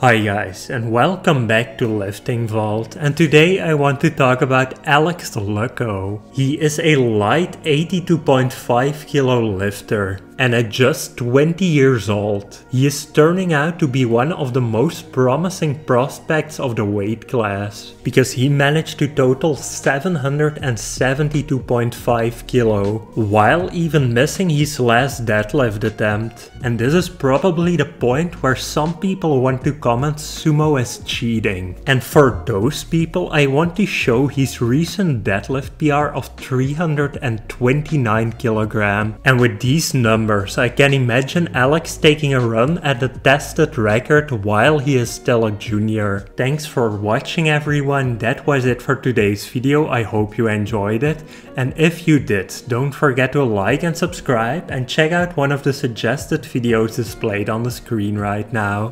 Hi guys and welcome back to Lifting Vault and today I want to talk about Alex Luckow. He is a light 82.5 kilo lifter and at just 20 years old, he is turning out to be one of the most promising prospects of the weight class, because he managed to total 772.5 kilo, while even missing his last deadlift attempt. And this is probably the point where some people want to comment sumo as cheating. And for those people, I want to show his recent deadlift PR of 329 kilogram. And with these numbers, numbers, I can imagine Alex taking a run at the tested record while he is still a junior. Thanks for watching everyone, that was it for today's video, I hope you enjoyed it. And if you did, don't forget to like and subscribe and check out one of the suggested videos displayed on the screen right now.